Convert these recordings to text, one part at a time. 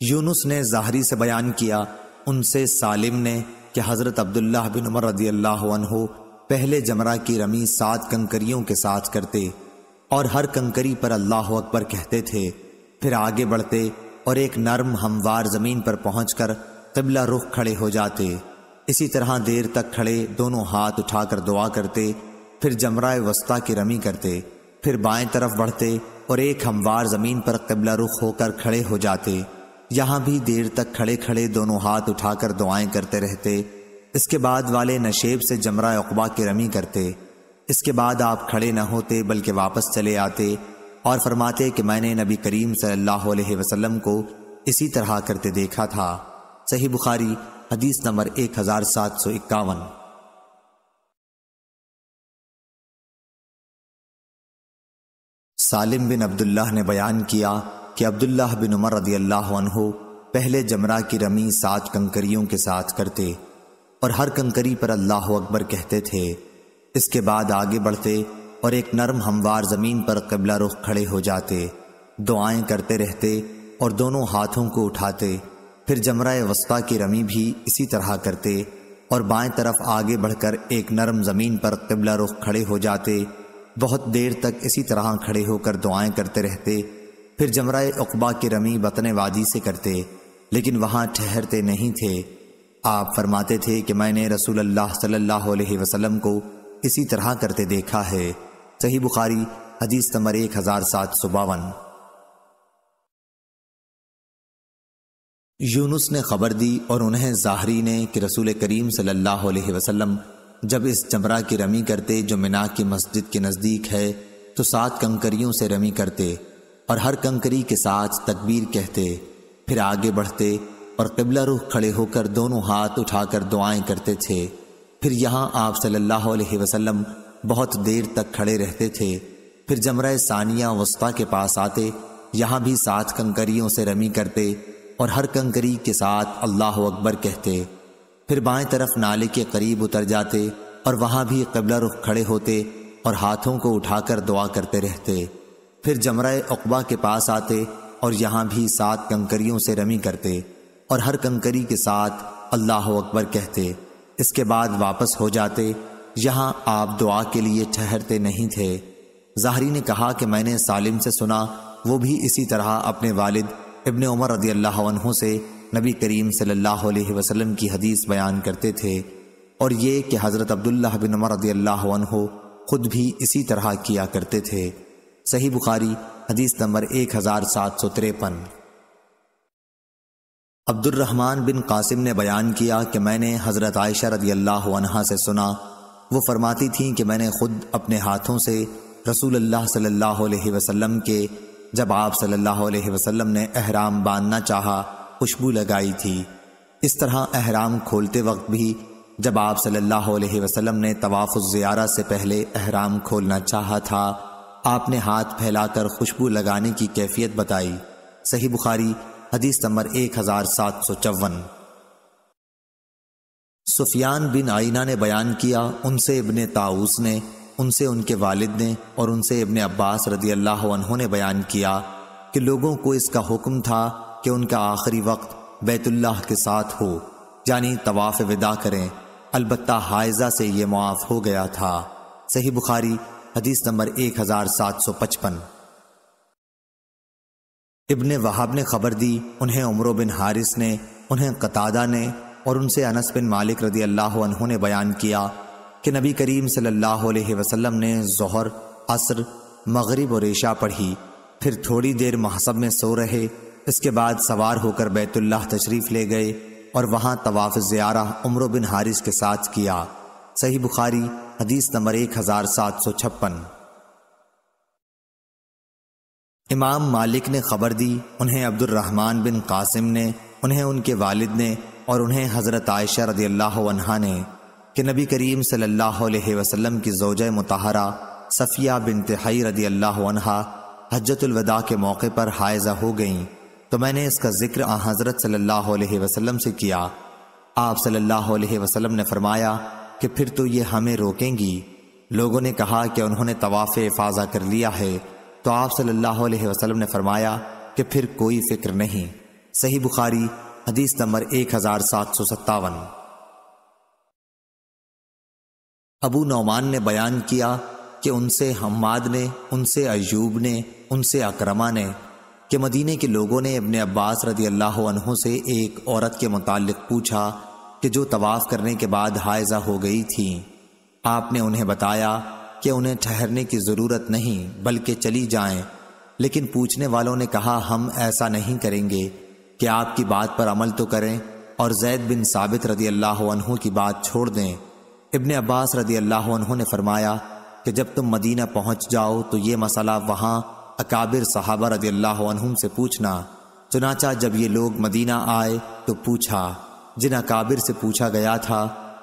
यूनुस ने जाहरी से बयान किया, उनसे सालिम ने कि हज़रत अब्दुल्ला बिन उमर रदी अल्लाह पहले जमरा की रमी सात कंकरियों के साथ करते और हर कंकरी पर अल्लाह अकबर कहते थे। फिर आगे बढ़ते और एक नर्म हमवार ज़मीन पर पहुंचकर तबला रुख खड़े हो जाते। इसी तरह देर तक खड़े दोनों हाथ उठाकर दुआ करते, फिर जमरा वस्ता की रमी करते, फिर बाएँ तरफ़ बढ़ते और एक हमवार ज़मीन पर तबला रुख होकर खड़े हो जाते। यहाँ भी देर तक खड़े खड़े दोनों हाथ उठाकर दुआएँ करते रहते। इसके बाद वाले नशेब से जमरा अकबा की रमी करते। इसके बाद आप खड़े न होते, बल्कि वापस चले आते और फरमाते कि मैंने नबी करीम सल्लल्लाहु अलैहि वसल्लम को इसी तरह करते देखा था। सही बुखारी, हदीस नंबर एक हज़ार सात सौ इक्यावन। सालिम बिन अब्दुल्लाह ने बयान किया कि अब्दुल्ला बिन उमर रदी अल्लाह पहले जमरा की रमी सात कंकरियों के साथ करते और हर कंकरी पर अल्लाह अकबर कहते थे। इसके बाद आगे बढ़ते और एक नरम हमवार ज़मीन पर कबला रुख खड़े हो जाते। दुआएँ करते रहते और दोनों हाथों को उठाते। फिर जमरा वस्ता की रमी भी इसी तरह करते और बाएँ तरफ़ आगे बढ़कर एक नरम ज़मीन पर कबला रुख खड़े हो जाते। बहुत देर तक इसी तरह खड़े होकर दुआएँ करते रहते फिर जमरा उकबा की रमी बतन वादी से करते, लेकिन वहाँ ठहरते नहीं थे। आप फरमाते थे कि मैंने रसूल अल्लाह सल्लल्लाहु अलैहि वसल्लम को इसी तरह करते देखा है। सही बुखारी, हदीस नंबर एक हज़ार सात सौ बावन। यूनुस ने खबर दी और उन्हें जाहरी ने कि रसूल करीम सल्लल्लाहु अलैहि वसल्लम जब इस जमरा की रमी करते जो मीना की मस्जिद के नज़दीक है तो सात कंकरियों से रमी करते। और हर कंकरी के साथ तकबीर कहते, फिर आगे बढ़ते और कबला रुख खड़े होकर दोनों हाथ उठाकर दुआएँ करते थे। फिर यहाँ आप सल्लल्लाहु अलैहि वसल्लम बहुत देर तक खड़े रहते थे। फिर जमरा सानिया वस्ता के पास आते, यहाँ भी सात कंकरियों से रमी करते और हर कंकरी के साथ अल्लाह अकबर कहते। फिर बाएँ तरफ़ नाले के करीब उतर जाते और वहाँ भी कबला रुख खड़े होते और हाथों को उठाकर दुआ करते रहते। फिर जमरा अकबा के पास आते और यहाँ भी सात कंकरियों से रमी करते और हर कंकरी के साथ अल्लाह अकबर कहते, इसके बाद वापस हो जाते, यहाँ आप दुआ के लिए ठहरते नहीं थे। जाहरी ने कहा कि मैंने सालिम से सुना, वो भी इसी तरह अपने वालिद इब्ने उमर रदी अल्लाह से नबी करीम सल्लल्लाहु अलैहि वसल्लम की हदीस बयान करते थे और ये कि हज़रत अब्दुल्ला बिन उमर रदी अल्लाह खुद भी इसी तरह किया करते थे। सही बुखारी, हदीस नंबर एक हज़ार सात सौ तिरपन। अब्दुलरहमान बिन कासिम ने बयान किया कि मैंने हज़रत आयशा रदी अल्लाह से सुना। वो फरमाती थीं कि मैंने खुद अपने हाथों से रसूल अल्लाह सल्लल्लाहु अलैहि वसल्लम के, जब आप सल्लल्लाहु अलैहि वसल्लम ने अहराम बांधना चाहा, खुशबू लगाई थी। इस तरह अहराम खोलते वक्त भी जब आप सल्लल्लाहु अलैहि वसल्लम ने तवाफ़ ज़ियारा से पहले अहराम खोलना चाहा था आपने हाथ फैलाकर खुशबू लगाने की कैफियत बताई। सही बुखारी, हदीस नंबर एक हज़ार सात सौ चौवन। सुफियान बिन आइना ने बयान किया, उनसे इबन ताऊस ने, उनसे उनके वालिद ने और उनसे इबन अब्बास रदी अल्लाह ने बयान किया कि लोगों को इसका हुक्म था कि उनका आखिरी वक्त बैतुल्लाह के साथ हो, यानी तवाफ़ विदा करें। अलबत्ता हायजा से ये मुआफ हो गया था। सही बुखारी हदीस नंबर एक हज़ार सात सौ पचपन। इब्ने वहाब ने खबर दी, उन्हें उमरो बिन हारिस ने, उन्हें कतादा ने और उनसे अनस बिन मालिक रदी अल्लाह ने बयान किया कि नबी करीम सल्लल्लाहु अलैहि वसल्लम ने जहर, असर, मगरिब और रेशा पढ़ी। फिर थोड़ी देर महसब में सो रहे, इसके बाद सवार होकर बैतुल्लाह तशरीफ़ ले गए और वहाँ तवाफ़ ज़ियारा उमरो बिन हारिस के साथ किया। सही बुखारी हदीस नंबर एक हज़ार सात सौ छप्पन। इमाम मालिक ने खबर दी, उन्हें अब्दुलरहमान बिन कासिम ने, उन्हें उनके वालिद ने और उन्हें हज़रत आयशा रदी अल्लाह ने कि नबी करीम सल्लल्लाहु अलैहि वसल्लम की जोज मतहरा सफ़िया बिन तहई रदी अल्लाह हजतुलवदा के मौके पर हायजा हो गईं। तो मैंने इसका ज़िक्र आ हज़रत सल्लल्लाहु अलैहि वसल्लम से किया। आप सल्लल्लाहु अलैहि वसल्लम ने फरमाया कि फिर तो ये हमें रोकेंगी। लोगों ने कहा कि उन्होंने तवाफ़ फाजा कर लिया है। तो आप सल्लल्लाहु अलैहि वसल्लम ने फरमाया कि फिर कोई फ़िक्र नहीं। सही बुखारी, हदीस नंबर एक हज़ार सात सौ सत्तावन। अबू नौमान ने बयान किया कि उनसे हम्माद ने, उनसे अयूब ने, उनसे अक्रमा ने कि मदीने के लोगों ने अपने अब्बास रदी अल्लाह से एक औरत के मुतालिक पूछा कि जो तवाफ़ करने के बाद हायजा हो गई थी। आपने उन्हें बताया कि उन्हें ठहरने की ज़रूरत नहीं, बल्कि चली जाएँ। लेकिन पूछने वालों ने कहा, हम ऐसा नहीं करेंगे कि आपकी बात पर अमल तो करें और जैद बिन साबित रदी अल्लाह की बात छोड़ दें। इब्ने अब्बास रदी अल्लाह ने फरमाया कि जब तुम मदीना पहुँच जाओ तो ये मसला वहाँ अकाबिर साहबा रदी अल्लाह से पूछना। चुनाचा जब ये लोग मदीना आए तो पूछा जिन अकाबिर से पूछा गया था,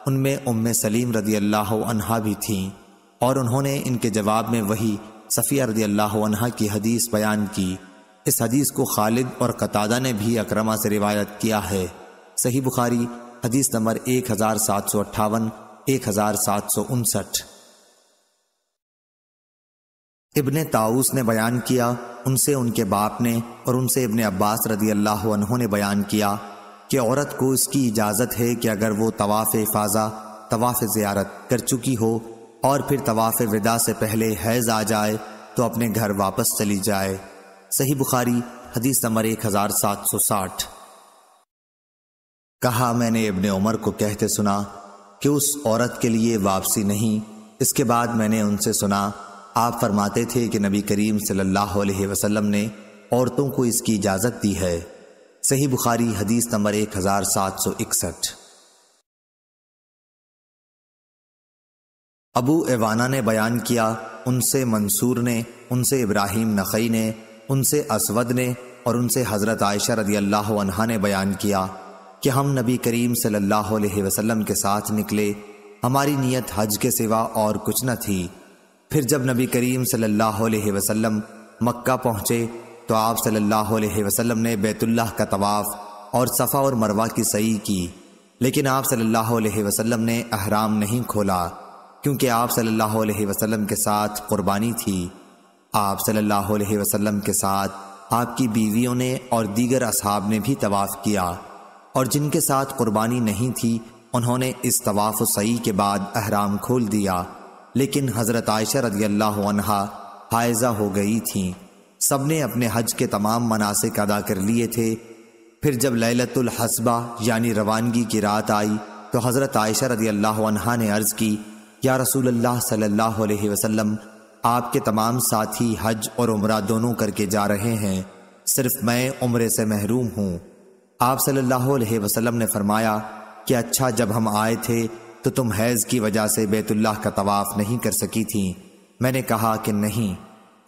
उनमें उम्म सलीम रदी अल्लाह अनहा भी थीं और उन्होंने इनके जवाब में वही सफ़िया रदी अल्लाह की हदीस बयान की। इस हदीस को खालिद और कतादा ने भी अक्रमा से रिवायत किया है। सही बुखारी, हदीस नंबर एक हज़ार सात सौ अट्ठावन, एक हज़ार सात सौ उनसठ। इबन ताऊस ने बयान किया, उनसे उनके बाप ने और उनसे इबन अब्बास रदी अल्लाह ने बयान किया कि औरत को इसकी इजाज़त है कि अगर वो तवाफ़ फ़ाज़ा, तवाफ़ ज़ियारत कर चुकी हो और फिर तवाफ़ विदा से पहले हैज़ आ जाए तो अपने घर वापस चली जाए। सही बुखारी, हदीस नंबर एक हज़ार सात सौ साठ। कहा मैंने इब्ने उमर को कहते सुना कि उस औरत के लिए वापसी नहीं। इसके बाद मैंने उनसे सुना, आप फरमाते थे कि नबी करीम सल्लल्लाहु अलैहि वसल्लम ने औरतों को इसकी इजाज़त दी है। सही बुखारी हदीस नंबर एक हज़ार सात सौ इकसठ। अबू एवाना ने बयान किया, उनसे मंसूर ने, उनसे इब्राहिम नकई ने, उनसे असवद ने और उनसे हज़रत आयशा रदी अल्लाह ने बयान किया कि हम नबी करीम सल्लल्लाहु अलैहि वसल्लम के साथ निकले, हमारी नीयत हज के सिवा और कुछ न थी। फिर जब नबी करीम सल्लल्लाहु अलैहि वसल्लम मक्का पहुँचे तो आप सल्लल्लाहु अलैहि वसल्लम ने बैतुल्लाह का तवाफ़ और सफ़ा और मरवा की सही की। लेकिन आप सल्लल्लाहु अलैहि वसल्लम ने अहराम नहीं खोला, क्योंकि आप सल्लल्लाहु अलैहि वसल्लम के साथ कुर्बानी थी। आप सल्लल्लाहु अलैहि वसल्लम के साथ आपकी बीवियों ने और दीगर असहाब ने भी तवाफ़ किया, और जिनके साथ कुर्बानी नहीं थी, उन्होंने इस तवाफ़ सही के बाद अहराम खोल दिया। लेकिन हज़रत आयशा रदी अल्लाह हायजा हो गई थी। सबने अपने हज के तमाम मनासिक अदा कर लिए थे। फिर जब लैलतुल हसबा, यानी रवानगी की रात आई तो हज़रत आयशा रदी अल्लाह ने अर्ज़ की, या रसूल अल्लाह सल्लल्लाहु अलैहि वसल्लम, आपके तमाम साथी हज और उम्र दोनों करके जा रहे हैं। सिर्फ़ मैं उम्र से महरूम हूँ। आप सल्लल्लाहु अलैहि वसल्लम ने फरमाया, कि अच्छा जब हम आए थे तो तुम हैज़ की वजह से बैतुल्लाह का तवाफ़ नहीं कर सकी थी। मैंने कहा कि नहीं।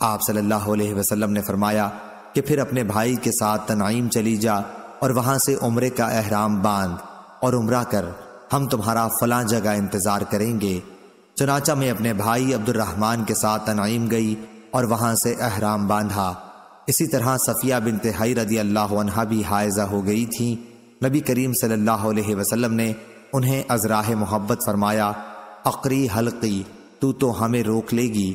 आप सल्लल्लाहु अलैहि वसल्लम ने फरमाया कि फिर अपने भाई के साथ तनाइम चली जा और वहाँ से उम्र का अहराम बाँध और उम्र कर हम तुम्हारा फला जगह इंतज़ार करेंगे। चुनाचा में अपने भाई अब्दुलरहमान के साथ तनाइम गई और वहाँ से अहराम बांधा। इसी तरह सफ़िया बिन तहाई रदी अल्लाह भी हायजा हो गई थी। नबी करीम सल्लल्लाहु अलैहि वसल्लम ने उन्हें अजराह मोहब्बत फरमाया, अकरी हल्की, तू तो हमें रोक लेगी।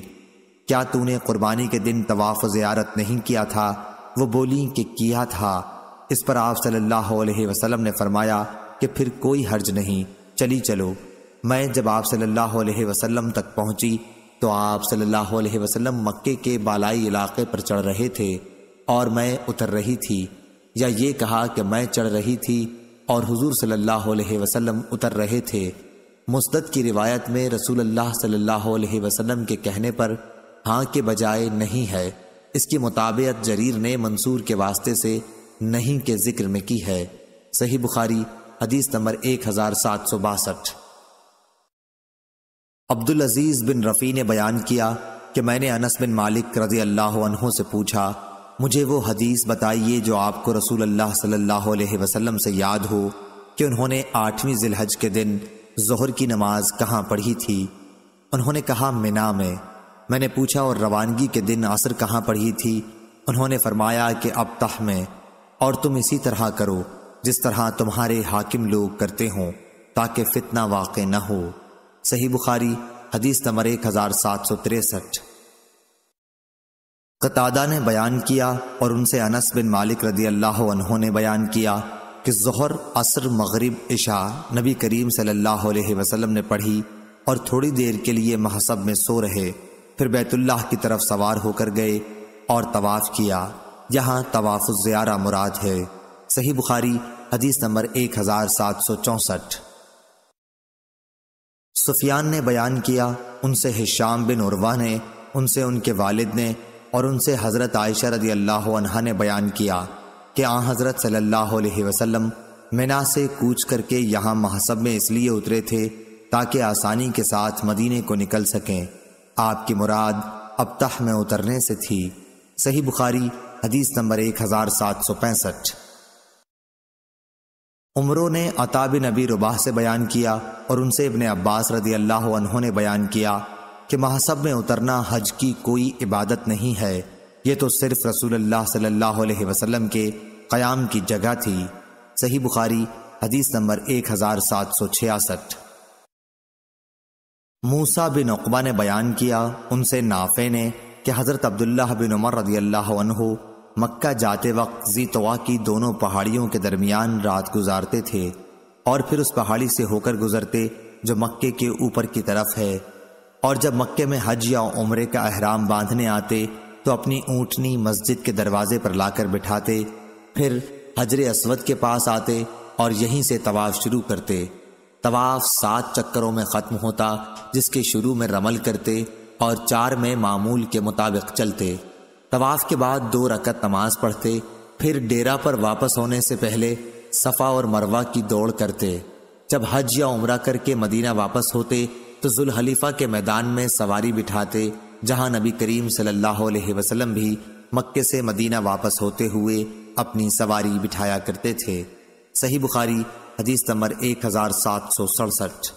क्या तूने कुर्बानी के दिन तवाफ़ ज़ियारत नहीं किया था? वो बोली कि किया था। इस पर आप सल्लल्लाहु अलैहि वसल्लम ने फरमाया कि फिर कोई हर्ज नहीं, चली चलो। मैं जब आप सल्लल्लाहु अलैहि वसल्लम तक पहुँची तो आप सल्लल्लाहु अलैहि वसल्लम मक्के के बालाई इलाके पर चढ़ रहे थे और मैं उतर रही थी। या ये कहा कि मैं चढ़ रही थी और हुजूर सल्लल्लाहु अलैहि वसल्लम उतर रहे थे। मुस्तद की रिवायत में रसूल अल्लाह सल्लल्लाहु अलैहि वसल्लम के कहने पर हाँ के बजाय नहीं है। इसकी मुताबियत जरीर ने मंसूर के वास्ते से नहीं के ज़िक्र में की है। सही बुखारी, हदीस नंबर एक हज़ार सात सौ बासठ। अब्दुल अज़ीज़ बिन रफ़ी ने बयान किया कि मैंने अनस बिन मालिक रज़ी अल्लाह अनहों से पूछा, मुझे वो हदीस बताइए जो आपको रसूल अल्लाह सल्लल्लाहु अलैहि वसल्लम से याद हो कि उन्होंने आठवीं जिलहज के दिन जहर की नमाज़ कहाँ पढ़ी थी? उन्होंने कहा, मिना में। मैंने पूछा, और रवानगी के दिन असर कहाँ पढ़ी थी? उन्होंने फरमाया कि, अब तह में। और तुम इसी तरह करो, जिस तरह तुम्हारे हाकिम लोग करते हों, ताकि फितना वाक़ न हो। सही बुखारी, हदीस नंबर एक हज़ार सात सौ तिरसठ। कतादा ने बयान किया और उनसे अनस बिन मालिक रदी अल्लाह ने बयान किया कि जहर, असर, मगरब, इशा नबी करीम सल्लल्लाहु अलैहि वसल्लम ने पढ़ी और थोड़ी देर के लिए महसब में सो रहे। फिर बैतुल्लाह की तरफ़ सवार होकर गए और तवाफ किया। यहाँ तवाफ ज़्यारा मुराद है। सही बुखारी, हदीस नंबर एक हज़ार सात सौ चौसठ। सुफियान ने बयान किया, उनसे हिशाम बिन उर्वा ने, उनसे उनके वालिद ने और उनसे हज़रत आयशा रदी अल्लाह ने बयान किया कि आ हज़रत सल्लल्लाहु अलैहि वसल्लम मिना से कूच करके यहाँ महसब में इसलिए उतरे थे ताकि आसानी के साथ मदीने को निकल सकें। आपकी मुराद अब तह में उतरने से थी। सही बुखारी, हदीस नंबर एक हज़ार सात सौ पैंसठ। उमरों ने अता बिन नबी रुबाह से बयान किया और उनसे इबन अब्बास रदी अल्लाह ने बयान किया कि महसब में उतरना हज की कोई इबादत नहीं है। ये तो सिर्फ़ रसूलुल्लाह सल्लल्लाहु वसल्लम के क़याम की जगह थी। सही बुखारी, हदीस नंबर एक हज़ार सात सौ छियासठ। मूसा बिन उकबा ने बयान किया, उनसे नाफे ने कि हज़रत अब्दुल्ला बिन उमर रदी अल्लाह मक्का जाते वक्त जी तवा की दोनों पहाड़ियों के दरमियान रात गुजारते थे और फिर उस पहाड़ी से होकर गुजरते जो मक्के के ऊपर की तरफ़ है। और जब मक्के में हज या उम्र का अहराम बांधने आते तो अपनी ऊँटनी मस्जिद के दरवाजे पर लाकर बिठाते, फिर हजर असवद के पास आते और यहीं से तवाफ शुरू करते। तवाफ सात चक्करों में ख़त्म होता, जिसके शुरू में रमल करते और चार में मामूल के मुताबिक चलते। तवाफ के बाद दो रकत नमाज़ पढ़ते, फिर डेरा पर वापस होने से पहले सफ़ा और मरवा की दौड़ करते। जब हज या उम्र करके मदीना वापस होते तो जुल हलीफा के मैदान में सवारी बिठाते, जहाँ नबी करीम सल्लल्लाहु अलैहि वसल्लम भी मक्के से मदीना वापस होते हुए अपनी सवारी बिठाया करते थे। सही बुखारी हदीस नंबर एक हज़ार सात सौ सड़सठ।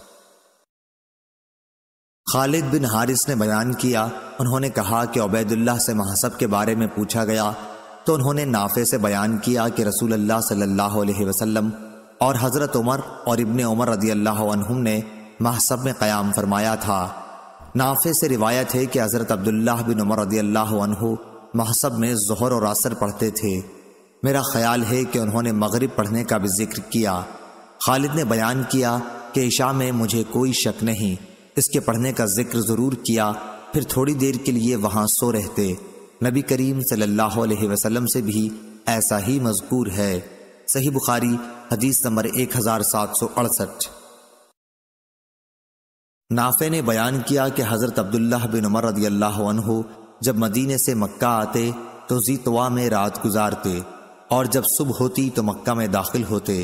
खालिद बिन हारिस ने बयान किया, उन्होंने कहा कि उबैदुल्लाह से महसब के बारे में पूछा गया तो उन्होंने नाफे से बयान किया कि रसूल अल्लाह सल्लल्लाहु अलैहि वसल्लम और हज़रत उमर और इब्ने उमर रदी अल्लाह ने महसब में क़याम फरमाया था। नाफे से रिवायत है कि हज़रत अब्दुल्लाह बिन उमर रदी अल्लाह महसब में जहर और असर पढ़ते थे। मेरा ख्याल है कि उन्होंने मगरिब पढ़ने का भी ज़िक्र किया। खालिद ने बयान किया कि ईशा में मुझे कोई शक नहीं। इसके पढ़ने का ज़िक्र ज़रूर किया, फिर थोड़ी देर के लिए वहाँ सो रहते। नबी करीम सल्लल्लाहु अलैहि वसल्लम से भी ऐसा ही मजकूर है। सही बुखारी, हदीस नंबर एक हज़ार सात सौ अड़सठ। नाफे ने बयान किया कि हज़रत अब्दुल्ला बिन उमर रदी अल्लाह जब मदीने से मक्का आते तो जीतवा में रात गुजारते, और जब सुबह होती तो मक्का में दाखिल होते।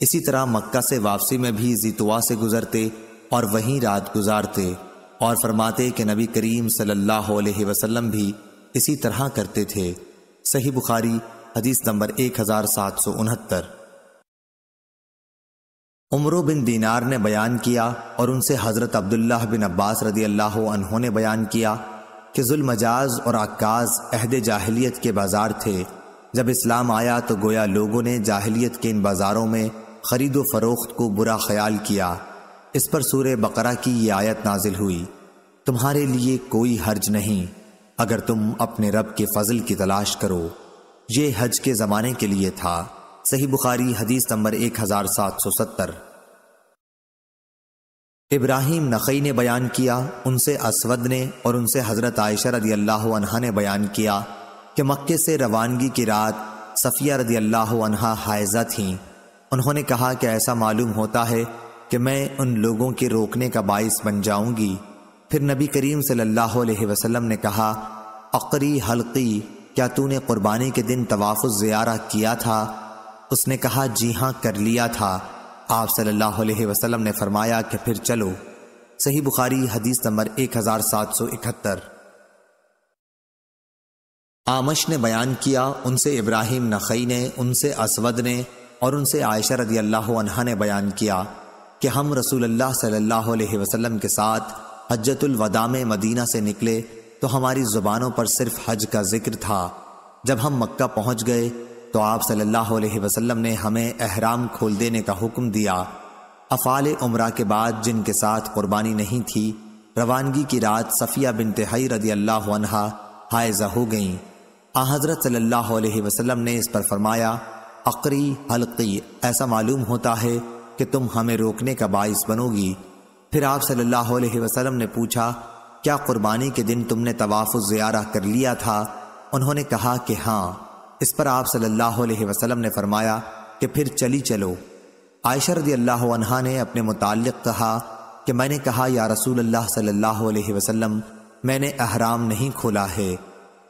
इसी तरह मक्का से वापसी में भी जीतवा से गुजरते और वहीं रात गुजारते और फरमाते कि नबी करीम सल्लल्लाहु अलैहि वसल्लम भी इसी तरह करते थे। सही बुखारी, हदीस नंबर एक हज़ार सात सौ उनहत्तर। उमरो बिन दीनार ने बयान किया और उनसे हज़रत अब्दुल्लाह बिन अब्बास रदी अल्लाह ने बयान किया कि जुलमजाज और अक्काज अहद जाहलीत के बाज़ार थे। जब इस्लाम आया तो गोया लोगों ने जाहलीत के इन बाजारों में खरीदो फरोख्त को बुरा ख्याल किया। इस पर सूर्य बकरा की ये आयत नाजिल हुई। तुम्हारे लिए कोई हर्ज नहीं। अगर तुम अपने रब के फजल की तलाश करो। ये हज के जमाने के लिए था। सही बुखारी हदीस नंबर एक हज़ार सात सौ सत्तर। इब्राहिम नकई ने बयान किया। उनसे असवद ने और उनसे हज़रत आयशा रदी अल्लाह ने बयान किया कि मक्के से रवानगी की रात सफ़िया रदी अल्लाह हायजा थीं। उन्होंने कहा कि ऐसा मालूम होता है कि मैं उन लोगों के रोकने का बायस बन जाऊँगी। फिर नबी करीम सल्लल्लाहु अलैहि वसल्लम ने कहा, अकरी हल्की, क्या तूने कुर्बानी के दिन तवाफ़ ज़ियारा किया था? उसने कहा, जी हाँ कर लिया था। आप सल्लल्लाहु अलैहि वसल्लम ने फरमाया कि फिर चलो। सही बुखारी, हदीस नंबर एक हज़ार सात सौ इकहत्तर। आमश ने बयान किया, उनसे इब्राहिम नखई ने, उनसे असवद ने और उनसे आयशा रदी अल्लाह ने बयान किया कि हम रसूल अल्लाह सल्लल्लाहु अलैहि वसल्लम के साथ हजतुल वदा मदीना से निकले तो हमारी ज़ुबानों पर सिर्फ़ हज का ज़िक्र था। जब हम मक्का पहुँच गए तो आप सल्लल्लाहु अलैहि वसल्लम ने हमें अहराम खोल देने का हुक्म दिया। अफ़ाल उम्र के बाद जिनके साथ कुर्बानी नहीं थी, रवानगी की रात सफ़िया बिन तहई रदी अल्लाह हायजा हो गईं। आ हज़रत सल्लल्लाहु अलैहि ने इस पर फरमाया अकरी हल्की ऐसा मालूम होता है कि तुम हमें रोकने का बायस बनोगी। फिर आप सल्लल्लाहु अलैहि वसल्लम ने पूछा, क्या कुर्बानी के दिन तुमने तवाफ़ ज़ियारा कर लिया था? उन्होंने कहा कि हाँ। इस पर आप सल्लल्लाहु अलैहि वसल्लम ने फरमाया कि फिर चली चलो। आयशा रदी अल्लाह ने अपने मुतालिक कहा कि मैंने कहा, या रसूल अल्लाह सल्लल्लाहु अलैहि वसल्लम, मैंने अहराम नहीं खोला है।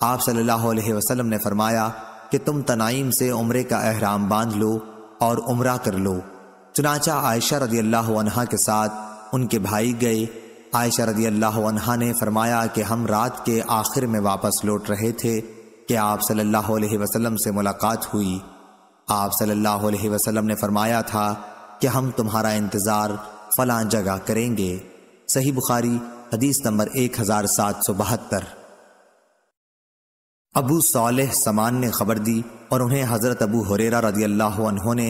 आप सल्लल्लाहु अलैहि वसल्लम ने फरमाया कि तुम तनाइम से उम्र का अहराम बाँध लो और उम्र कर लो। चुनाचा आयशा रदी अल्लाह के साथ उनके भाई गए। आयशा रदी अल्लाह ने फरमाया कि हम रात के आखिर में वापस लौट रहे थे कि आप सल्लल्लाहु अलैहि वसल्लम से मुलाकात हुई। आप सल्लल्लाहु अलैहि वसल्लम ने फरमाया था कि हम तुम्हारा इंतज़ार फला जगह करेंगे। सही बुखारी, हदीस नंबर एक हज़ार सात सौ बहत्तर। अबू सालेह समान ने खबर दी और उन्हें हज़रत अबू हुरेरा रदी अल्लाह ने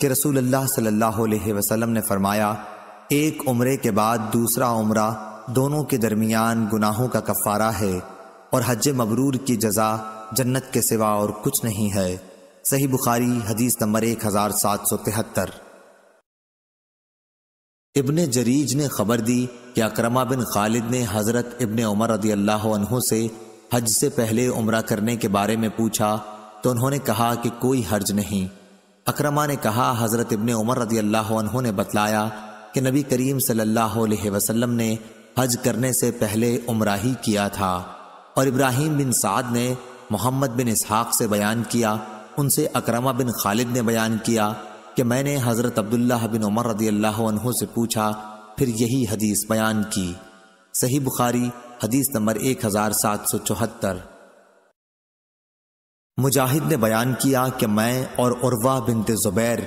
कि रसूल अल्लाह सल्लल्लाहु अलैहि वसल्लम ने फरमाया, एक उम्रे के बाद दूसरा उम्रा दोनों के दरमियान गुनाहों का कफ़ारा है और हज मबरूर की जजा जन्नत के सिवा और कुछ नहीं है। सही बुखारी, हदीस नंबर एक हज़ार सात सौ तिहत्तर। इब्ने जरीज ने खबर दी कि अक्रमा बिन खालिद ने हज़रत इब्ने उमर रदी अल्लाह से हज से पहले उम्र करने के बारे में पूछा तो उन्होंने कहा कि कोई हर्ज नहीं। अक्रमा ने कहा, हज़रत इब्ने उमर रदी अल्लाह ने बतलाया कि नबी करीम सल्लल्लाहु अलैहि वसल्लम ने हज करने से पहले उम्र ही किया था। और इब्राहिम बिन साद ने मोहम्मद बिन इसहाक से बयान किया, उनसे अक्रमा बिन खालिद ने बयान किया कि मैंने हज़रत अब्दुल्ला बिन उमर रदी अल्लाह से पूछा, फिर यही हदीस बयान की। सही बुखारी हदीस नंबर एक हज़ार सात सौ चौहत्तर। मुजाहिद ने बयान किया कि मैं और उर्वा बिन ज़ुबैर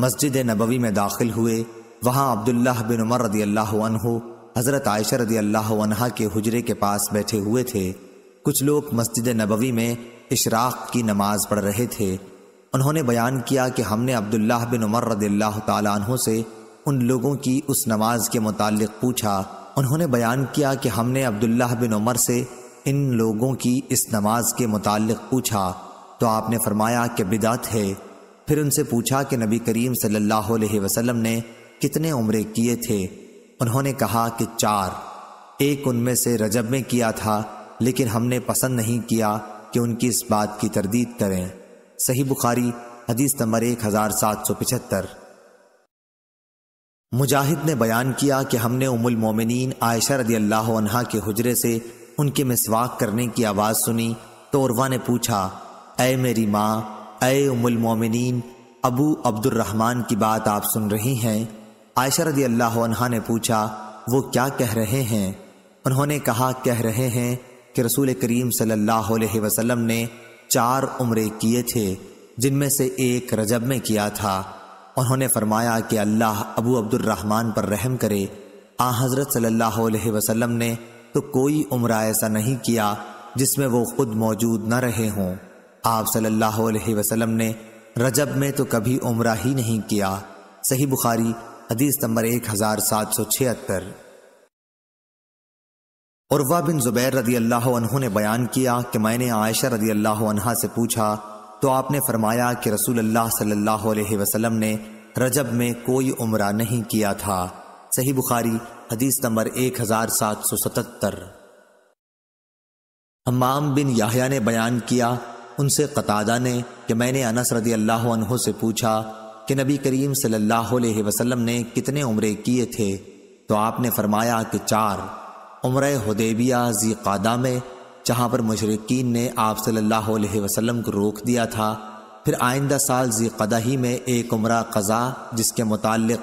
मस्जिद नबवी में दाखिल हुए, वहाँ अब्दुल्ला बिन उमर रदी अल्लाह हज़रत आयशा रदी अल्लाह के हजरे के पास बैठे हुए थे। कुछ लोग मस्जिद नबवी में इशराक की नमाज़ पढ़ रहे थे। उन्होंने बयान किया कि हमने अब्दुल्लाह बिन उमर रदील्लाह तु से उन लोगों की उस नमाज़ के मुतालिक पूछा उन्होंने बयान किया कि हमने अब्दुल्लाह बिन उमर से इन लोगों की इस नमाज़ के मुतालिक पूछा तो आपने फरमाया कि बिदात है। फिर उनसे पूछा कि नबी करीम सल्लल्लाहु अलैहि वसल्लम ने कितने उम्रे किए थे। उन्होंने कहा कि चार। एक उनमें से रजब में किया था, लेकिन हमने पसंद नहीं किया कि उनकी इस बात की तरदीद करें। सही बुखारी, हदीस नंबर एक हज़ार सात सौ पिछहत्तर। मुजाहिद ने बयान किया कि हमने उमुल मोमिनीन आयशा रदी अल्लाह के हुजरे से उनके मिसवाक करने की आवाज़ सुनी तो उर्वा ने पूछा अय मेरी माँ अय उमुल मोमिनीन, अबू अब्दुलरहमान की बात आप सुन रही हैं? आयशा रदी अल्लाह ने पूछा, वो क्या कह रहे हैं? उन्होंने कहा, कह रहे हैं कि रसूल करीम सल्लल्लाहु अलैहि वसल्लम ने चार उम्रे किए थे, जिनमें से एक रजब में किया था। उन्होंने फरमाया कि अल्लाह अबू अब्दुलरहमान पर रहम करे। आ हज़रत सल्लल्लाहु अलैहि वसल्लम ने तो कोई उम्र ऐसा नहीं किया जिसमें वो खुद मौजूद न रहे हों। आप सल्लल्लाहु अलैहि वसल्लम ने रजब में तो कभी उम्र ही नहीं किया। सही बुखारी, हदीस नंबर एक हज़ार सात सौ छिहत्तर। बिन जुबैर रदी अल्लाह ने बयान किया कि मैंने आयशा रदी अल्लाह से पूछा तो आपने फरमाया कि रसूल अल्लाह सल्लल्लाहु अलैहि वसल्लम ने रजब में कोई उम्र नहीं किया था। सही बुखारी, हदीस नंबर एक हज़ार सात सौ सतहत्तर। हमाम बिन याहिया ने बयान किया, उनसे कतादा ने कि मैंने अनस रदी अल्लाह से पूछा कि नबी करीम सल्लल्लाहु अलैहि वसल्लम ने कितने उम्रे किए थे? तो आपने फरमाया कि चार। उम्र हदेबिया जी कादा में जहाँ पर मशरकिन ने आप सल्लल्लाहु अलैहि वसल्लम को रोक दिया था। फिर आइंदा साल जी कदा ही में एक उम्र कज़ा, जिसके मुतालिक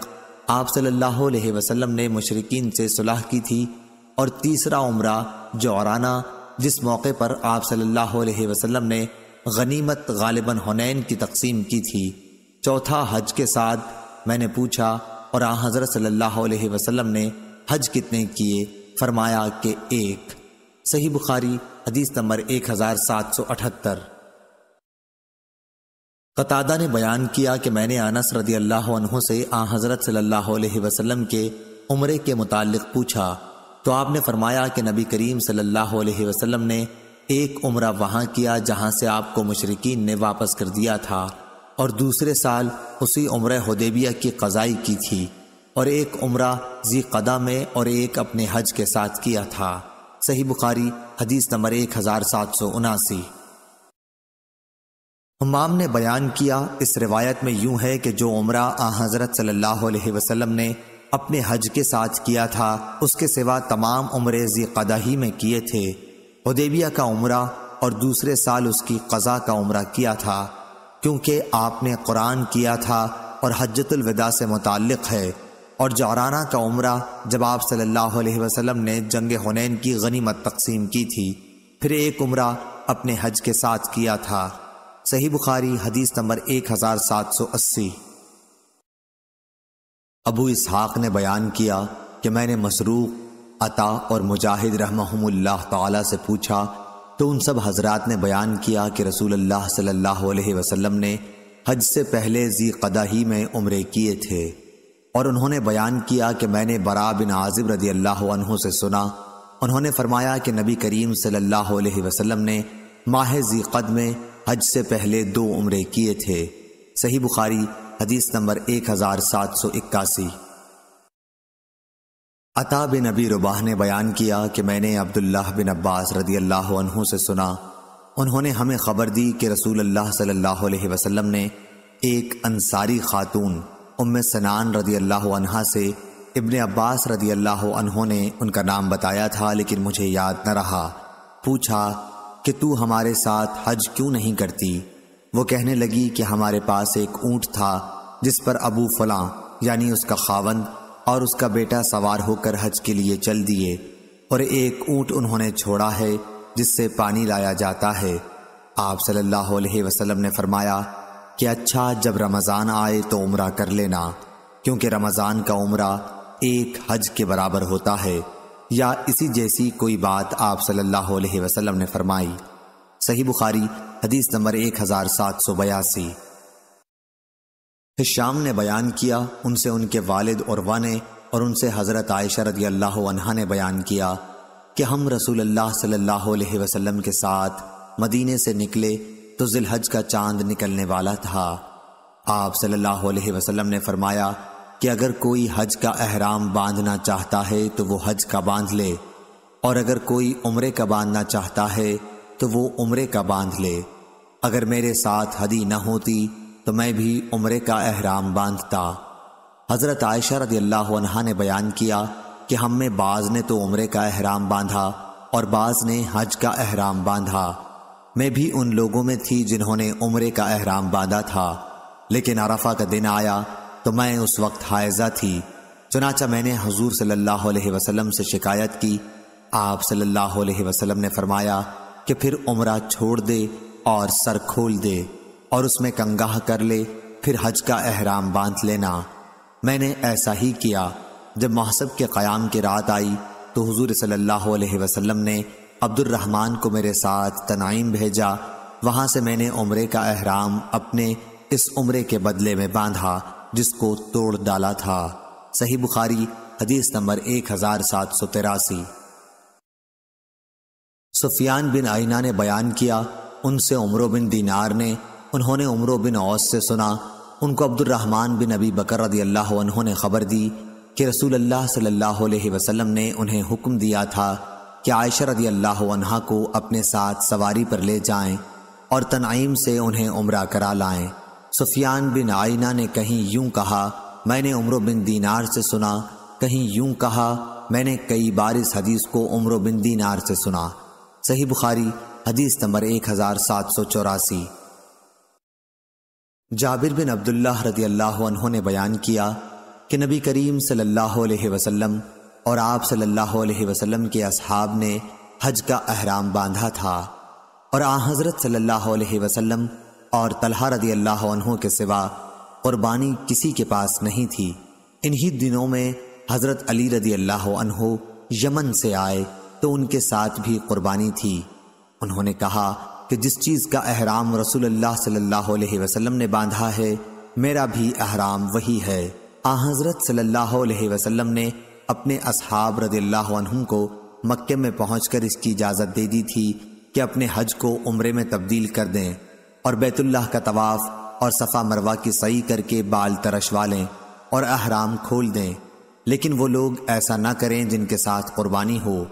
आप सल्लल्लाहु अलैहि वसल्लम ने मशरकिन से सुलह की थी, और तीसरा उम्र, जौराना, जिस मौके पर आप सल्लल्लाहु अलैहि वसल्लम ने गनीमत गालिबन हुनैन की तकसीम की थी। चौथा हज के साथ मैंने पूछा, और आ हज़रत सल्लल्लाहु अलैहि वसल्लम ने हज कितने किए? फरमाया कि एक। सही बुखारी, हदीस नंबर एक हज़ार सात सौ अठहत्तर। कतादा ने बयान किया कि मैंने अनस रदी अल्लाह से आ हज़रत सल्लल्लाहु अलैहि वसल्लम के उम्र के मुतालिक पूछा तो आपने फरमाया कि नबी करीम सल्लल्लाहु अलैहि वसल्लम ने एक उम्र वहाँ किया जहाँ से आपको मुशरकिन ने वापस कर दिया था, और दूसरे साल उसी उम्र हदेबिया की कज़ाई की थी, और एक उम्र जी कदा में और एक अपने हज के साथ किया था। सही बुखारी, हदीस नंबर एक हज़ार सात सौ उनासी। हमाम ने बयान किया, इस रिवायत में यूँ है कि जो उम्र आ हज़रत वसल्लम ने अपने हज के साथ किया था, उसके सिवा तमाम उम्र जी कदा ही में किए थे। उदेबिया का उम्र और दूसरे साल उसकी कज़ा का उम्र किया था, क्योंकि आपने कुरान किया था और हजतुलविदा से मुतक़ है। और जौराना का उम्र जब आप सल्लल्लाहु अलैहि वसल्लम ने जंग हुनैन की गनीमत तकसीम की थी, फिर एक उम्र अपने हज के साथ किया था। सही बुखारी हदीस नंबर एक हज़ार सात सौ अस्सी। अबू इसहाक ने बयान किया कि मैंने मसरूक, अता और मुजाहिद रहमहुल्लाह ताला से पूछा तो उन सब हजरात ने बयान किया कि रसूल अल्लाह सल्लल्लाहु अलैहि वसल्लम ने हज से पहले जी कदा ही में उम्र किए थे। और उन्होंने बयान किया कि मैंने बरा बिन आजिब रदी अल्लाह से सुना। उन्होंने फरमाया कि नबी करीम सल्लल्लाहु अलैहि वसल्लम ने माह जी कद में हज से पहले दो उम्र किए थे। सही बुखारी, हदीस नंबर एक हज़ार सात सौ इक्यासी। अता बिन नबी रुबाह ने बयान किया कि मैंने अब्दुल्लाह बिन अब्बास रदी अल्लाह से सुना। उन्होंने हमें खबर दी कि रसूल अल्लाह सल्लल्लाहु ने एक अंसारी खातून उम्म सनान रदी अल्लाह से इब्ने अब्बास रदी अल्लाह ने उनका नाम बताया था, लेकिन मुझे याद न रहा। पूछा, कि तू हमारे साथ हज क्यों नहीं करती? वो कहने लगी कि हमारे पास एक ऊँट था, जिस पर अबू फलां, यानी उसका खावंद और उसका बेटा सवार होकर हज के लिए चल दिए, और एक ऊँट उन्होंने छोड़ा है, जिससे पानी लाया जाता है। आप सल्लल्लाहु अलैहि वसल्लम ने फरमाया कि अच्छा जब रमज़ान आए तो उम्र कर लेना, क्योंकि रमज़ान का उम्र एक हज के बराबर होता है, या इसी जैसी कोई बात आप सल्लल्लाहु अलैहि वसल्लम ने फरमाई। सही बुखारी, हदीस नंबर एक हज़ार सात सौ बयासी। शाम ने बयान किया, उनसे उनके वालिद और वाने और उनसे हज़रत आयशा रदी अल्लाह ने बयान किया कि हम रसूल अल्लाह सल्लल्लाहु अलैहि वसल्लम के साथ मदीने से निकले तो जिलहज का चाँद निकलने वाला था। आप सल्लल्लाहु अलैहि वसल्लम ने फरमाया कि अगर कोई हज का अहराम बांधना चाहता है तो वो हज का बाँध ले। और अगर कोई उम्रे का बांधना चाहता है तो वो उम्रे का बाँध ले। अगर मेरे साथ हदी न होती तो मैं भी उम्रे का अहराम बांधता। हज़रत आयशा रदी अल्लाह ने बयान किया कि हम में बाज ने तो उम्रे का अहराम बांधा, और बाज ने हज का अहराम बांधा। मैं भी उन लोगों में थी जिन्होंने उम्रे का अहराम बांधा था। लेकिन अरफा का दिन आया तो मैं उस वक्त हायजा थी। चुनाचा मैंने हजूर सल्लल्लाहु अलैहि वसल्लम से शिकायत की। आप सल्लल्लाहु अलैहि वसल्लम ने फरमाया कि फिर उम्र छोड़ दे और सर खोल दे और उसमें कंगाह कर ले, फिर हज का अहराम बाँध लेना। मैंने ऐसा ही किया। जब महसब के क़याम की रात आई तो हुजूर सल्लल्लाहु अलैहि वसल्लम ने अब्दुलरहमान को मेरे साथ तनाइम भेजा। वहाँ से मैंने उम्र का अहराम अपने इस उम्र के बदले में बांधा, जिसको तोड़ डाला था। सही बुखारी, हदीस नंबर एक हज़ार सात सौ तिरासी। सुफियान बिन आइना ने बयान किया, उनसे उमरो बिन दीनार ने, उन्होंने उमरो बिन औस से सुना। उनको अब्दुलरहमान बिन अबी बकर रदी अल्लाह उन्होंने खबर दी कि रसूल अल्लाह सल्लल्लाहु अलैहि वसल्लम ने उन्हें हुक्म दिया था कि आयशा रदी अल्लाह को अपने साथ सवारी पर ले जाएँ और तनाइम से उन्हें उम्र करा लाएँ। सुफियान बिन आइना ने कहीं यूँ कहा, मैंने उम्र बिन दीनार से सुना। कहीं यूँ कहा, मैंने कई बार इस हदीस को उम्र बिन दीनार से सुना। सही बुखारी, हदीस नंबर एक हज़ार सात सौ चौरासी। जाबिर बिन अब्दुल्लाह रदी अल्लाह ने बयान किया कि नबी करीम सल्लल्लाहु अलैहि वसल्लम और आप सल्लल्लाहु अलैहि वसल्लम के असहाब ने हज का अहराम बांधा था। और आ हज़रत सल्लल्लाहु अलैहि वसल्लम और तलहा रदी अल्लाह के सिवा कुर्बानी किसी के पास नहीं थी। इन्हीं दिनों में हज़रत अली रदी अल्लाह यमन से आए तो उनके साथ भी कुर्बानी थी। उन्होंने कहा कि जिस चीज़ का अहराम रसूल अल्लाह सल्लल्लाहु अलैहि वसल्लम ने बांधा है, मेरा भी अहराम वही है। आ हज़रत सल्लल्लाहु अलैहि वसल्लम ने अपने असहाब रदी को मक्के में पहुंचकर इसकी इजाज़त दे दी थी कि अपने हज को उम्र में तब्दील कर दें और बैतुल्लाह का तवाफ और सफ़ा मरवा की सही करके बाल तरशवा लें और अहराम खोल दें। लेकिन वो लोग ऐसा ना करें जिनके साथ कुर्बानी हो।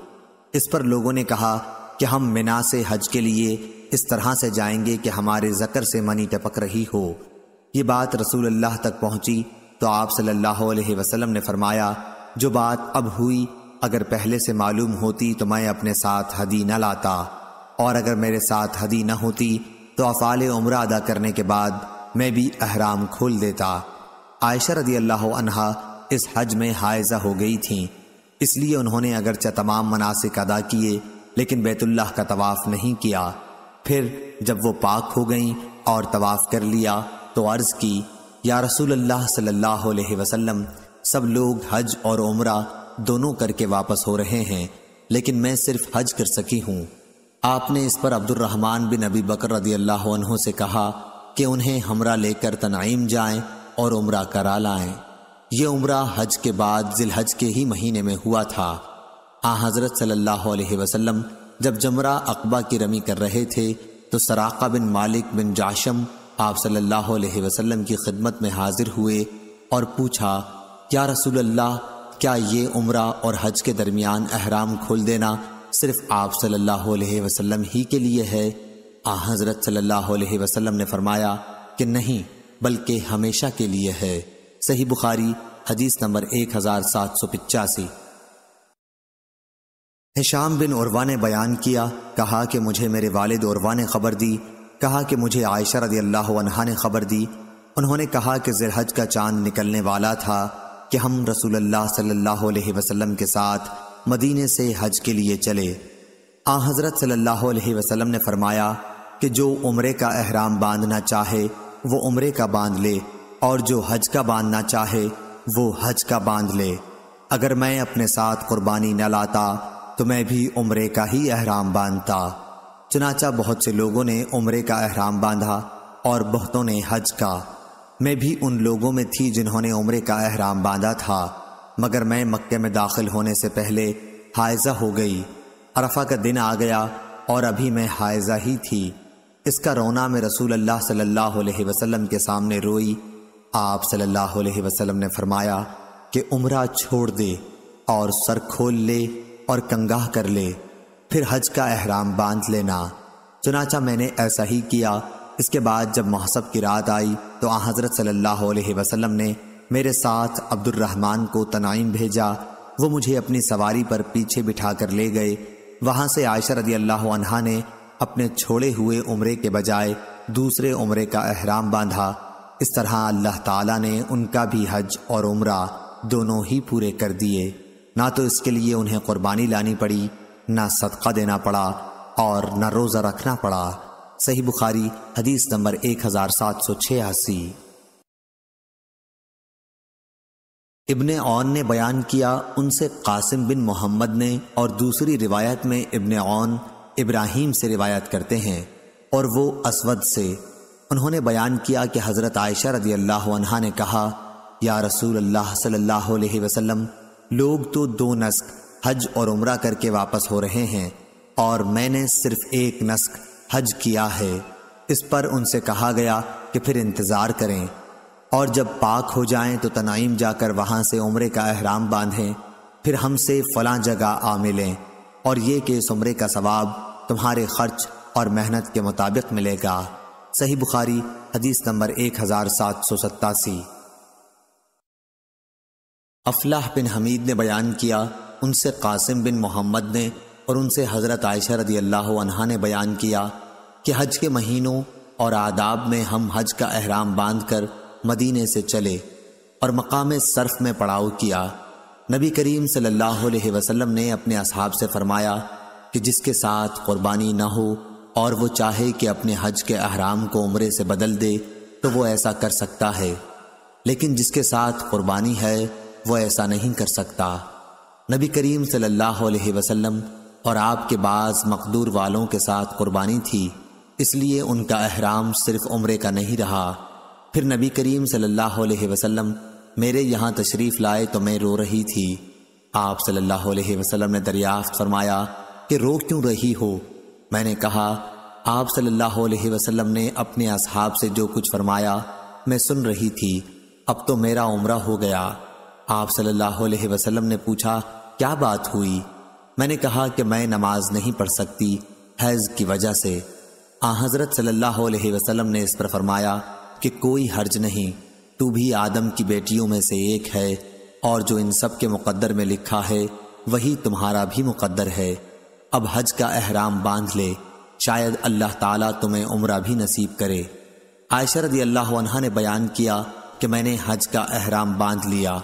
इस पर लोगों ने कहा कि हम मिना से हज के लिए इस तरह से जाएँगे कि हमारे जकर से मनी टपक रही हो। ये बात रसूल अल्लाह तक पहुँची तो आप सल्लल्लाहु अलैहि वसल्लम ने फरमाया जो बात अब हुई, अगर पहले से मालूम होती तो मैं अपने साथ हदी न लाता। और अगर मेरे साथ हदी न होती तो अफ़ाल उम्र अदा करने के बाद मैं भी अहराम खोल देता। आयशा रदी अल्लाह अनहा इस हज में हायजा हो गई थी। इसलिए उन्होंने अगरचे तमाम मनासिक अदा किए, लेकिन बैतुल्लाह का तवाफ़ नहीं किया। फिर जब वो पाक हो गई और तवाफ़ कर लिया तो अर्ज़ की, या रसूल अल्लाह सल्लल्लाहु अलैहि वसल्लम सब लोग हज और उम्र दोनों करके वापस हो रहे हैं, लेकिन मैं सिर्फ़ हज कर सकी हूँ। आपने इस पर अब्दुलरहमान बिन अबी बकर रदी अल्लाह से कहा कि उन्हें हमरा लेकर तनाइम जाएँ और उम्र करा लाएँ। ये उम्र हज के बाद जिलहज के ही महीने में हुआ था। आ हज़रत सल्लल्लाहु अलैहि वसल्लम जब जमरा अकबा की रमी कर रहे थे तो सराका बिन मालिक बिन जाशम आप सल्लल्लाहु अलैहि वसल्लम की खिदमत में हाजिर हुए और पूछा क्या रसूल अल्लाह क्या ये उम्र और हज के दरमियान अहराम खोल देना सिर्फ़ आप सल्लल्लाहु अलैहि वसल्लम ही के लिए है? आ, हज़रत सल्लल्लाहु अलैहि वसल्लम ने फरमाया कि नहीं, बल्कि हमेशा के लिए है। सही बुखारी, हदीस नंबर एक हज़ार सात सौ पिचासी। हिशाम बिन उर्वा ने बयान किया, कहा कि मुझे मेरे वालिद उर्वा ने खबर दी, कहा कि मुझे आयशा रदी अल्लाह ने खबर दी। उन्होंने कहा कि जिलहज का चाँद निकलने वाला था। कि हम रसूल अल्लाह सल्लल्लाहु अलैहि वसल्लम के साथ मदीने से हज के लिए चले। आ, हज़रत सल्लल्लाहु अलैहि वसल्लम ने फरमाया कि जो उम्र का अहराम बांधना चाहे, वो उम्र का बाँध ले, और जो हज का बांधना चाहे, वो हज का बाँध ले। अगर मैं अपने साथ कुर्बानी न लाता तो मैं भी उम्र का ही अहराम बांधता। चुनाचा बहुत से लोगों ने उम्र का अहराम बांधा, और बहुतों ने हज का। मैं भी उन लोगों में थी जिन्होंने उम्र का अहराम बांधा था, मगर मैं मक्के में दाखिल होने से पहले हायजा हो गई। अरफा का दिन आ गया और अभी मैं हायजा ही थी। इसका रोना में रसूल अल्लाह सल्लल्लाहु अलैहि वसल्लम के सामने रोई। आप सल्लल्लाहु अलैहि वसल्लम ने फरमाया कि उम्र छोड़ दे और सर खोल ले और कंगाह कर ले, फिर हज का अहराम बाँध लेना। चुनाचा मैंने ऐसा ही किया इसके बाद जब महसब की रात आई तो आ हज़रत सल्लल्लाहु अलैहि वसल्लम ने मेरे साथ अब्दुलरहमान को तनाइम भेजा। वो मुझे अपनी सवारी पर पीछे बिठा कर ले गए। वहाँ से आयशा रदी अल्लाह अनहा ने अपने छोड़े हुए उम्रे के बजाय दूसरे उम्रे का अहराम बांधा। इस तरह अल्लाह ताला ने उनका भी हज और उम्र दोनों ही पूरे कर दिए। ना तो इसके लिए उन्हें कुर्बानी लानी पड़ी, ना सदका देना पड़ा और न रोज़ा रखना पड़ा। सही बुखारी, हदीस नंबर एक हज़ार सात सौ छियासी। इब्ने ओन ने बयान किया, उनसे कासिम बिन मोहम्मद ने और दूसरी रिवायत में इब्ने ओन इब्राहिम से रिवायत करते हैं और वो असवद से। उन्होंने बयान किया कि हज़रत आयशा रदी अल्लाह ने कहा, या रसूल अल्लाह सल्लल्लाहु अलैहि वसल्लम, लोग तो दो नस्क, हज और उम्र करके वापस हो रहे हैं और मैंने सिर्फ़ एक नस्क हज किया है। इस पर उनसे कहा गया कि फिर इंतज़ार करें। और जब पाक हो जाएँ तो तनाइम जाकर वहाँ से उम्र का अहराम बांधें। फिर हमसे फलां जगह आ मिलें। और ये कि इस उम्र का सवाब तुम्हारे खर्च और मेहनत के मुताबिक मिलेगा। सही बुखारी, हदीस नंबर एक हज़ार सात सौ सत्तासी। अफलाह बिन हमीद ने बयान किया, उनसे कासिम बिन मोहम्मद ने और उनसे हज़रत आयशा रदी अल्लाह ने बयान किया कि हज के महीनों और आदाब में हम हज का अहराम बाँध कर मदीने से चले और मकाम सर्फ में पड़ाव किया। नबी करीम सल्लल्लाहु अलैहि वसल्लम ने अपने असहाब से फरमाया कि जिसके साथ कुर्बानी ना हो और वो चाहे कि अपने हज के अहराम को उम्र से बदल दे तो वो ऐसा कर सकता है। लेकिन जिसके साथ कुर्बानी है, वो ऐसा नहीं कर सकता। नबी करीम सल्लल्लाहु अलैहि वसल्लम और आपके बाज मकदूर वालों के साथ कुर्बानी थी। इसलिए उनका अहराम सिर्फ़ उम्र का नहीं रहा। फिर नबी करीम सल्लल्लाहु अलैहि वसल्लम, मेरे यहाँ तशरीफ़ लाए तो मैं रो रही थी। आप सल्लल्लाहु अलैहि वसल्लम ने दरियाफ्त फरमाया कि रो क्यों रही हो? मैंने कहा, आप सल्लल्लाहु अलैहि वसल्लम ने अपने असहाब से जो कुछ फरमाया, मैं सुन रही थी। अब तो मेरा उम्र हो गया। आप सल्लल्लाहु अलैहि वसल्लम ने पूछा, क्या बात हुई? मैंने कहा कि मैं नमाज़ नहीं पढ़ सकती, हैज़ की वजह से। आ, हज़रत सल्लल्लाहु अलैहि वसल्लम ने इस पर फरमाया कि कोई हर्ज नहीं, तू भी आदम की बेटियों में से एक है, और जो इन सब के मुकद्दर में लिखा है, वही तुम्हारा भी मुकद्दर है। अब हज का अहराम बाँध ले, शायद अल्लाह ताला तुम्हें उम्र भी नसीब करे। आयशा रदी अल्लाह ने बयान किया कि मैंने हज का अहराम बाँध लिया।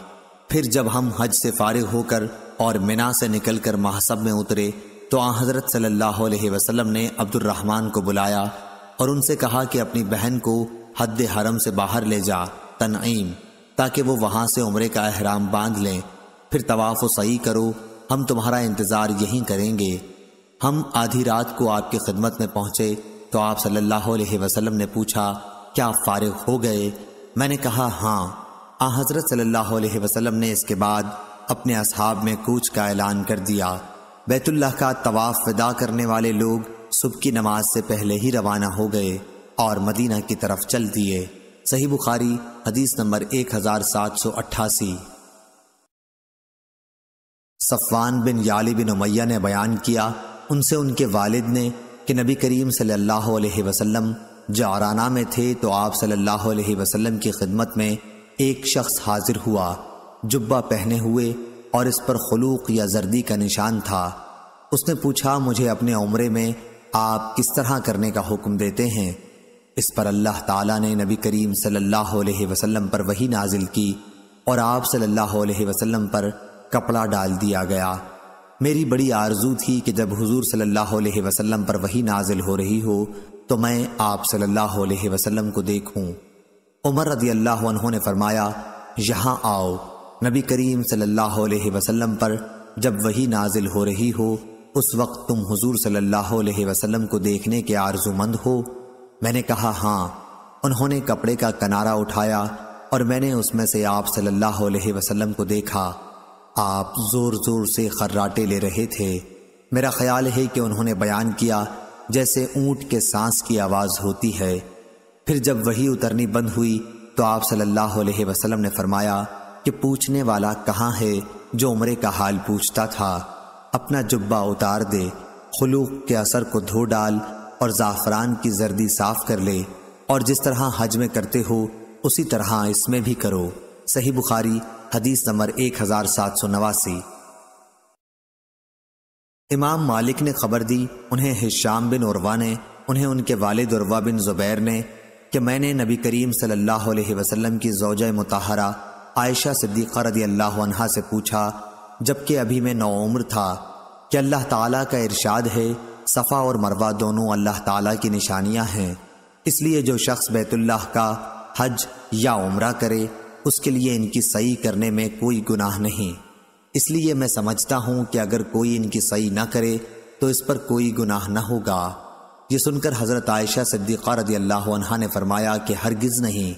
फिर जब हम हज से फारिग होकर और मिना से निकलकर महसब में उतरे तो आ हज़रत सल्लल्लाहु अलैहि वसल्लम ने अब्दुलरहमान को बुलाया और उनसे कहा कि अपनी बहन को हद हरम से बाहर ले जा, तनईम, ताकि वो वहाँ से उम्र का अहराम बाँध लें। फिर तवाफ़ सही करो, हम तुम्हारा इंतज़ार यहीं करेंगे। हम आधी रात को आपकी खिदमत में पहुँचे तो आप सल्लल्लाहु अलैहि वसल्लम ने पूछा, क्या फारिग हो गए? मैंने कहा हाँ। आ हज़रत सल्लल्लाहु अलैहि वसल्लम ने इसके बाद अपने असहाब में कूच का ऐलान कर दिया। बैतुल्लाह का तवाफ विदा करने वाले लोग सुबह की नमाज़ से पहले ही रवाना हो गए और मदीना की तरफ़ चल दिए। सही बुखारी, हदीस नंबर एक हज़ार सात सौ अट्ठासी। बिन याली बिन उमैया ने बयान किया, उनसे उनके वालिद ने कि नबी करीम सल्लल्लाहु अलैहि वसल्लम जाराना में थे तो आप सल्लल्लाहु अलैहि वसल्लम की खिदमत में एक शख्स हाजिर हुआ, जुब्बा पहने हुए और इस पर खलूक या जर्दी का निशान था। उसने पूछा, मुझे अपने उम्र में आप किस तरह करने का हुक्म देते हैं? इस पर अल्लाह ताला ने नबी करीम सल्लल्लाहु अलैहि वसल्लम पर वही नाजिल की और आप सल्लल्लाहु अलैहि वसल्लम पर कपड़ा डाल दिया गया। मेरी बड़ी आरज़ू थी कि जब हुजूर सल्लल्लाहु अलैहि वसल्लम पर वही नाजिल हो रही हो तो मैं आप सल्लल्लाहु अलैहि वसल्लम को देखूँ। उमर रदी अल्लाह ने फरमाया, यहाँ आओ नबी करीम सल्लल्लाहु अलैहि वसल्लम पर जब वही नाजिल हो रही हो, उस वक्त तुम हुजूर सल्लल्लाहु अलैहि वसल्लम को देखने के आरजुमंद हो। मैंने कहा हाँ उन्होंने कपड़े का किनारा उठाया और मैंने उसमें से आप सल्लल्लाहु अलैहि वसल्लम को देखा। आप ज़ोर ज़ोर से खर्राटे ले रहे थे। मेरा ख्याल है कि उन्होंने बयान किया, जैसे ऊँट के सांस की आवाज़ होती है। फिर जब वही उतरनी बंद हुई तो आप सल्लल्लाहु अलैहि वसल्लम ने फरमाया कि पूछने वाला कहाँ है जो उम्र का हाल पूछता था। अपना जुब्बा उतार दे, खलूक के असर को धो डाल और ज़ाफ़रान की जर्दी साफ़ कर ले। और जिस तरह हज में करते हो, उसी तरह इसमें भी करो। सही बुखारी, हदीस नंबर एक हज़ार सात सौ नवासी। इमाम मालिक ने खबर दी, उन्हें हिशाम बिन उर्वा ने, उन्हें उनके वालिद उर्वा बिन जुबैर ने, कि मैंने नबी करीम सल्लल्लाहु अलैहि वसल्लम की जोज मतहरा आयशा सिद्दीक़ा रदी अल्लाह से पूछा, जबकि अभी मैं नौम्र था, कि अल्लाह ताला का इरशाद है, सफ़ा और मरवा दोनों अल्लाह ताला की निशानियाँ हैं। इसलिए जो शख्स बैतुल्लाह का हज या उम्र करे, उसके लिए इनकी सही करने में कोई गुनाह नहीं। इसलिए मैं समझता हूँ कि अगर कोई इनकी सही ना करे तो इस पर कोई गुनाह न होगा। ये सुनकर हज़रत आयशा सिद्दीक़ा रदी अल्लाह ने फरमाया कि हरगिज़ नहीं।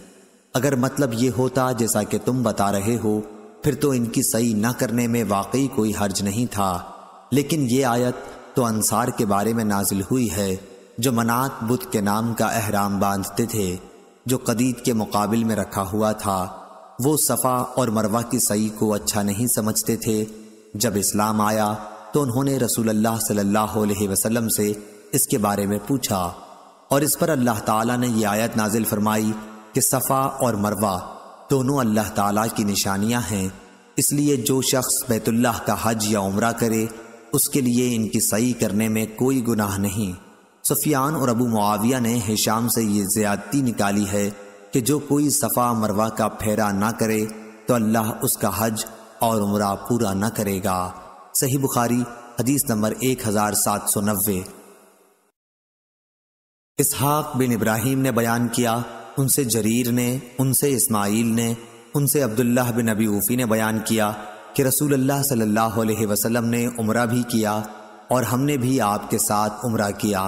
अगर मतलब ये होता जैसा कि तुम बता रहे हो, फिर तो इनकी सही न करने में वाकई कोई हर्ज नहीं था। लेकिन ये आयत तो अंसार के बारे में नाजिल हुई है, जो मनात बुत के नाम का अहराम बांधते थे, जो कदीद के मुकाबिल में रखा हुआ था। वो सफ़ा और मरवा की सही को अच्छा नहीं समझते थे। जब इस्लाम आया तो उन्होंने रसूल अल्लाह सल्लल्लाहु अलैहि वसल्लम से इसके बारे में पूछा, और इस पर अल्लाह ताला ने यह आयत नाजिल फरमाई कि सफ़ा और मरवा दोनों अल्लाह ताला की निशानियाँ हैं। इसलिए जो शख्स बैतुल्लाह का हज या उम्र करे, उसके लिए इनकी सही करने में कोई गुनाह नहीं। सुफियान और अबू मुआविया ने हिशाम से ये ज्यादती निकाली है कि जो कोई सफ़ा मरवा का फेरा ना करे तो अल्लाह उसका हज और उम्र पूरा ना करेगा। सही बुखारी, हदीस नंबर एक हज़ार सात सौ नब्बे। इसहाक बिन इब्राहिम ने बयान किया उनसे जरीर ने, उनसे इस्माइल ने, उनसे अब्दुल्लाह बिन अबी ऊफ़ी ने बयान किया कि रसूल अल्लाह सल्लल्लाहु अलैहि वसल्लम ने उम्र भी किया और हमने भी आपके साथ उम्र किया।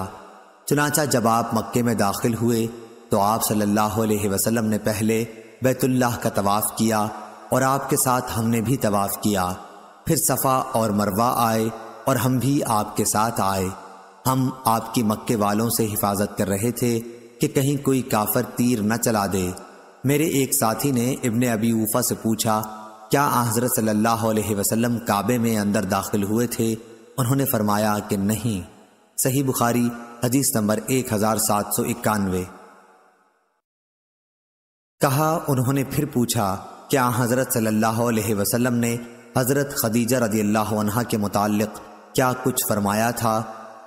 चुनाचा जब आप मक्के में दाखिल हुए तो आप सल्लल्लाहु अलैहि वसल्लम ने पहले बैतुल्लाह का तवाफ़ किया और आपके साथ हमने भी तवाफ़ किया। फिर सफ़ा और मरवा आए और हम भी आपके साथ आए। हम आपकी मक्के वालों से हिफाजत कर रहे थे कि कहीं कोई काफर तीर न चला दे। मेरे एक साथी ने इब्ने अबी ऊफा से पूछा, क्या हज़रत सल्लल्लाहु अलैहि वसल्लम काबे में अंदर दाखिल हुए थे? उन्होंने फरमाया कि नहीं। सही बुखारी, हदीस नंबर एक हज़ार सात सौ इक्यानवे। कहा उन्होंने फिर पूछा, क्या हज़रत सल्लल्लाहु अलैहि वसल्लम ने हज़रत खदीजा रदी अल्लाह के मुतालिक क्या कुछ फरमाया था?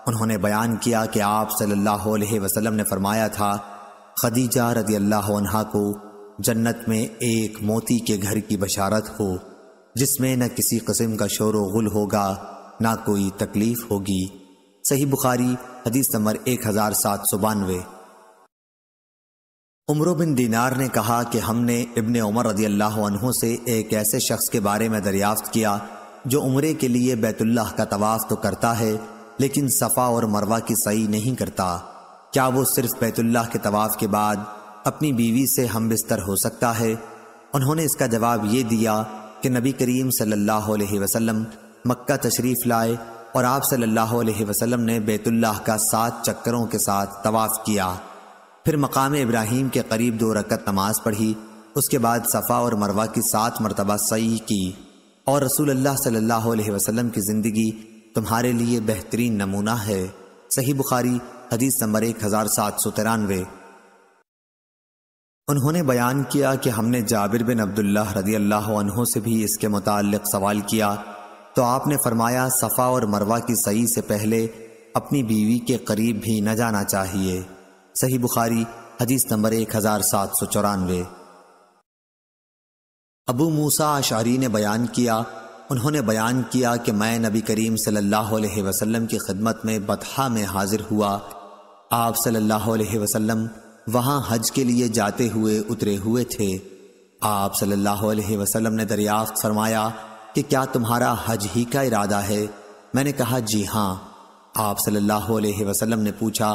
उन्होंने बयान किया कि आप सल्लल्लाहु अलैहि वसल्लम ने फरमाया था, खदीजा रदी अल्लाह को जन्नत में एक मोती के घर की बशारत हो, जिसमें न किसी कस्म का शोर गुल होगा, ना कोई तकलीफ़ होगी। सही बुखारी, हदीस नंबर एक हज़ार सात सौ बानवे। उम्र बिन दीनार ने कहा कि हमने इबन उमर रदी अल्लाह से एक ऐसे शख्स के बारे में दरियाफ्त किया, जो उम्र के लिए बैतुल्लाह का तवाफ तो करता है लेकिन सफ़ा और मरवा की सही नहीं करता। क्या वो सिर्फ़ बैतुल्लाह के तवाफ के बाद अपनी बीवी से हम बिस्तर हो सकता है? उन्होंने इसका जवाब ये दिया कि नबी करीम सल्लल्लाहु अलैहि वसल्लम मक्का तशरीफ़ लाए और आप सल्लल्लाहु अलैहि वसल्लम ने बैतुल्लाह का सात चक्करों के साथ तवाफ़ किया। फिर मकाम इब्राहिम के करीब दो रकत नमाज़ पढ़ी। उसके बाद सफ़ा और मरवा की सात मरतबा सही की और रसूल अल्लाह सल्लल्लाहु अलैहि वसल्लम की ज़िंदगी तुम्हारे लिए बेहतरीन नमूना है। सही बुखारी, हदीस नंबर एक हज़ार सात सौ तिरानवे। उन्होंने बयान किया कि हमने जाबिर बिन अब्दुल्ला रदी अल्लाह से भी इसके मुतालिक सवाल किया। तो आपने फरमाया, सफ़ा और मरवा की सही से पहले अपनी बीवी के करीब भी न जाना चाहिए। सही बुखारी, हदीस नंबर एक हज़ार सात सौ चौरानवे। अबू मूसा आशारी ने बयान किया उन्होंने बयान किया कि मैं नबी करीम सल्लल्लाहु अलैहि वसल्लम की खिदमत में बतहा में हाजिर हुआ। आप सल्लल्लाहु अलैहि वसल्लम वहाँ हज के लिए जाते हुए उतरे हुए थे। आप सल्लल्लाहु अलैहि वसल्लम ने दरियाफ्त फरमाया कि क्या तुम्हारा हज ही का इरादा है? मैंने कहा, जी हाँ। आप सल्लल्लाहु अलैहि वसल्लम ने पूछा,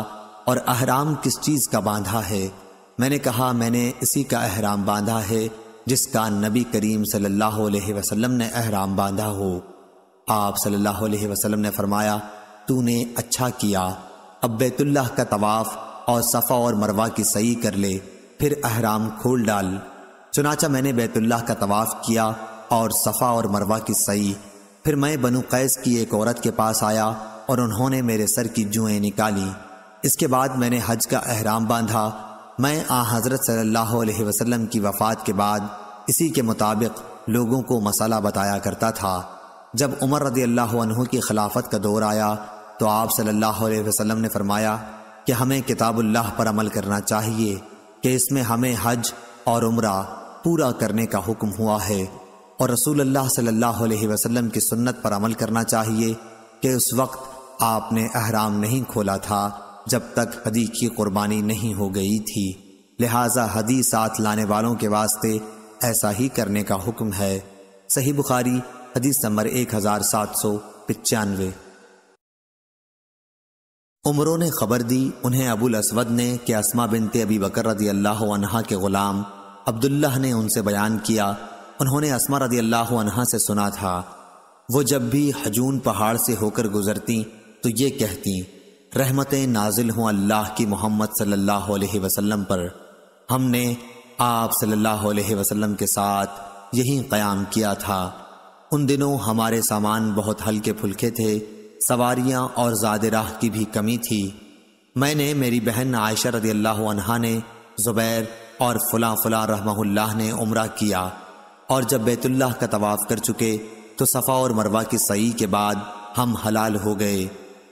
और अहराम किस चीज़ का बांधा है? मैंने कहा, मैंने इसी का अहराम बांधा है जिसका नबी करीम सल्लल्लाहु अलैहि वसल्लम ने अहराम बांधा हो। आप सल्लल्लाहु अलैहि वसल्लम ने फरमाया, तूने अच्छा किया। अब बैतुल्लाह का तवाफ और सफ़ा और मरवा की सही कर ले, फिर अहराम खोल डाल। चुनाचा मैंने बैतुल्लाह का तवाफ किया और सफ़ा और मरवा की सही। फिर मैं बनु कैस की एक औरत के पास आया और उन्होंने मेरे सर की जुएँ निकाली। इसके बाद मैंने हज का अहराम बांधा मैं आ हज़रत सल्लल्लाहु अलैहि वसल्लम की वफ़ात के बाद इसी के मुताबिक लोगों को मसाला बताया करता था। जब उमर रदी अल्लाह की खिलाफत का दौर आया तो आप सल्लल्लाहु अलैहि वसल्लम ने फरमाया कि हमें किताबुल्लाह पर अमल करना चाहिए कि इसमें हमें हज और उम्र पूरा करने का हुक्म हुआ है और रसूल अल्लाह सल्लल्लाहु अलैहि वसल्लम की सुन्नत पर अमल करना चाहिए कि उस वक्त आपने अहराम नहीं खोला था। जब तक हदी की कुर्बानी नहीं हो गई थी। लिहाजा हदी साथ लाने वालों के वास्ते ऐसा ही करने का हुक्म है। सही बुखारी, हदीस नंबर एक हज़ार सात सौ पिचानवे। उमरों ने खबर दी, उन्हें अबुल असवद ने कि असमा बिनते अबी बकर रदी अल्लाह के गुलाम अब्दुल्लाह ने उनसे बयान किया, उन्होंने असमा रदी अल्लाह से सुना था। वो जब भी हजून पहाड़ से होकर गुजरती तो ये कहती रहमतें नाजिल हों अल्लाह की मोहम्मद सल्लल्लाहु अलैहि वसल्लम पर। हमने आप सल्लल्लाहु अलैहि वसल्लम के साथ यही क़याम किया था। उन दिनों हमारे सामान बहुत हल्के फुल्के थे, सवारियाँ और ज़ाद राह की भी कमी थी। मैंने, मेरी बहन आयशा रदी अल्लाह ने, ज़ुबैर और फ़ुला फ़ुला रहमहुल्लाह ने उम्र किया। और जब बैतुल्लाह का तवाफ़ कर चुके तो सफ़ा और मरवा की सही के बाद हम हलाल हो गए।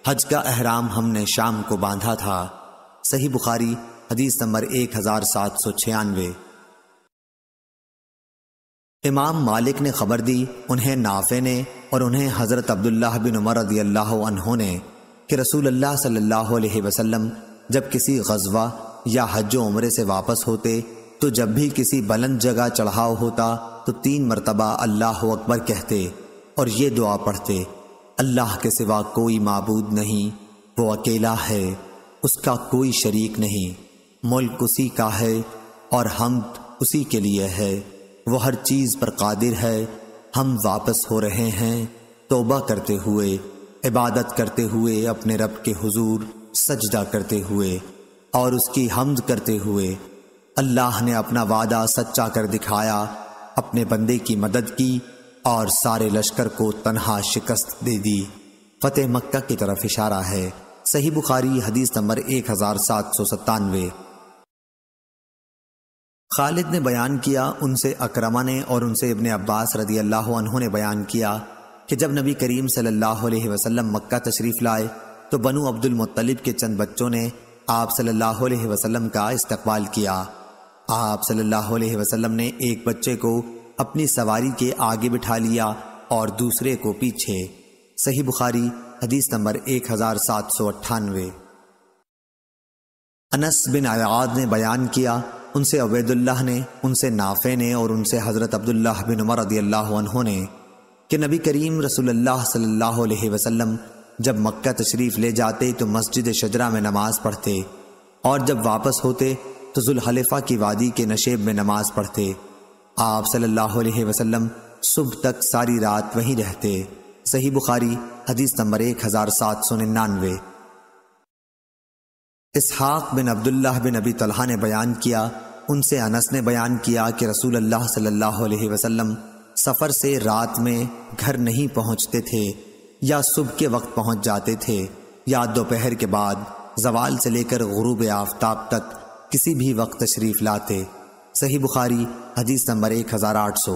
हज का अहराम हमने शाम को बांधा था। सही बुखारी, हदीस नंबर एक हज़ार सात सौ छियानवे। इमाम मालिक ने खबर दी, उन्हें नाफे ने और उन्हें हज़रत अब्दुल्लाह बिन उमर रदी अल्लाह ने कि रसूल अल्लाह सल्लल्लाहु अलैहि वसल्लम जब किसी गजवा या हज उम्र से वापस होते तो जब भी किसी बुलंद जगह चढ़ाव होता तो तीन मरतबा अल्लाह अकबर कहते और ये दुआ पढ़ते। अल्लाह के सिवा कोई मबूद नहीं। वो अकेला है, उसका कोई शरीक नहीं। मुल्क उसी का है और हम उसी के लिए है। वो हर चीज़ पर कादिर है। हम वापस हो रहे हैं। तोबा करते हुए, इबादत करते हुए, अपने रब के हुजूर, सजदा करते हुए और उसकी हमद करते हुए, अल्लाह ने अपना वादा सच्चा कर दिखाया, अपने बंदे की मदद की और सारे लश्कर को तनहा शिकस्त दे दी। फतेह मक्का की तरफ़ इशारा है। सही बुखारी, हदीस नंबर एक हज़ार सात सौ सत्तानवे। खालिद ने बयान किया, उनसे अकरमा ने और उनसे इबन अब्बास रदी अल्लाह ने बयान किया कि जब नबी करीम सल्लल्लाहु अलैहि वसल्लम मक्का तशरीफ़ लाए तो बनु अब्दुल मुत्तलिब के चंद बच्चों ने आप सल्लल्लाहु अलैहि वसल्लम का इस्तकबाल किया। आप सल्लल्लाहु अलैहि वसल्लम ने एक बच्चे को अपनी सवारी के आगे बिठा लिया और दूसरे को पीछे। सही बुखारी, हदीस नंबर एक हज़ार सात सौ अट्ठानवे। अनस बिन आयाद ने बयान किया, उनसे अवैदुल्लाह ने, उनसे नाफे ने और उनसे हज़रत अब्दुल्लाह बिन उमर रदी अल्लाह ने कि नबी करीम रसूलुल्लाह सल्लल्लाहु अलैहि वसल्लम जब मक्का तशरीफ़ ले जाते तो मस्जिद शजरा में नमाज़ पढ़ते और जब वापस होते तो जुल्हलेफा की वादी के नशेब में नमाज़ पढ़ते। आप सल्लल्लाहु अलैहि वसल्लम सुबह तक सारी रात वहीं रहते। सही बुखारी, हदीस नंबर एक हज़ार सात सौ निन्यानवे। इसहाक बिन अब्दुल्लाह बिन अबी तलहा ने बयान किया, उनसे अनस ने बयान किया कि रसूल अल्लाह सल्लल्लाहु अलैहि वसल्लम सफ़र से रात में घर नहीं पहुँचते थे, या सुबह के वक्त पहुँच जाते थे, या दोपहर के बाद जवाल से लेकर गुरूब आफ्ताब तक किसी भी वक्त तशरीफ़ लाते। सही बुखारी हदीस नंबर एक हज़ार आठ सौ।